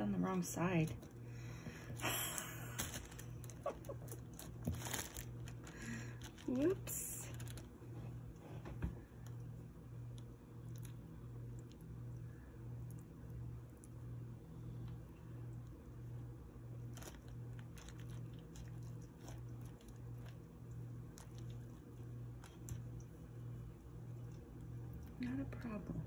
On the wrong side. Whoops. Not a problem.